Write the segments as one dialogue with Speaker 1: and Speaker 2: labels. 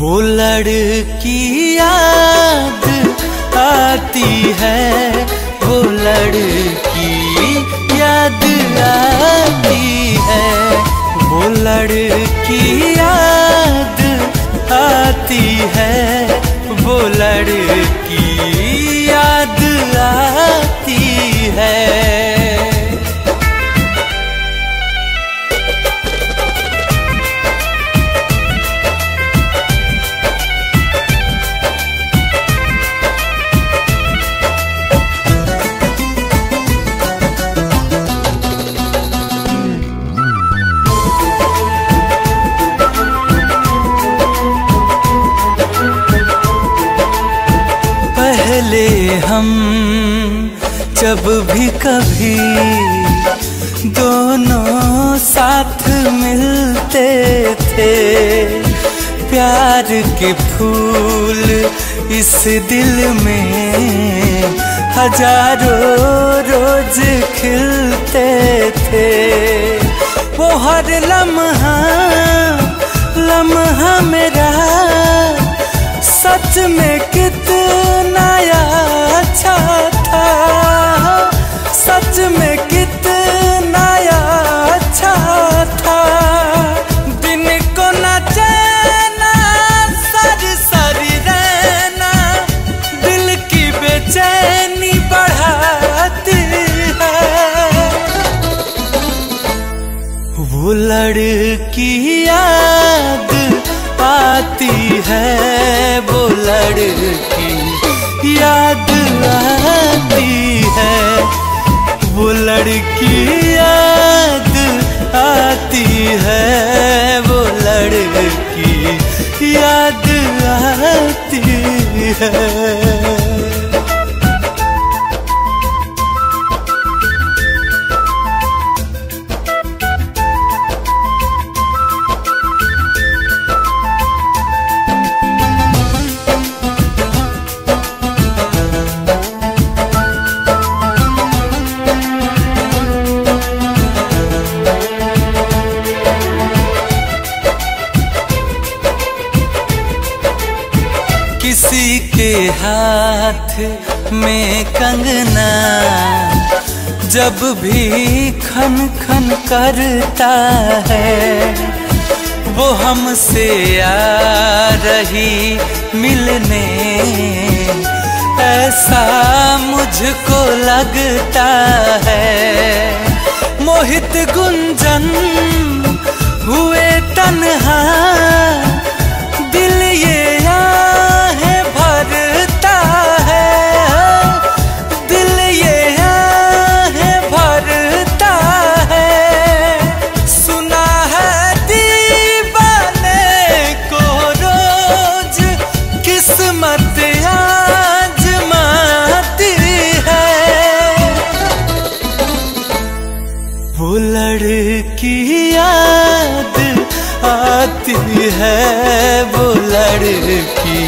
Speaker 1: लड़की याद आती है वो लड़की याद आती है वो लड़की हम जब भी कभी दोनों साथ मिलते थे, प्यार के फूल इस दिल में हज़ारों रोज खिलते थे। वो हर लम्हा लम्हा मेरा सच में कितना अच्छा सच में कितना अच्छा था। दिन को न चैना, सारी सारी रहना। दिल की बेचैनी बढ़ाती है। वो लड़की याद आती है, वो लड़की याद आती वो लड़की याद आती है वो लड़की याद आती है। किसी के हाथ में कंगना जब भी खन खन करता है, वो हमसे आ रही मिलने। ऐसा मुझको लगता है, मोहित गुंजन वो लड़की याद आती है, वो लड़की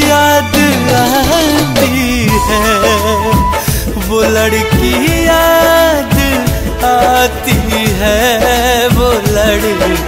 Speaker 1: याद आती है। वो लड़की याद आती है, वो लड़की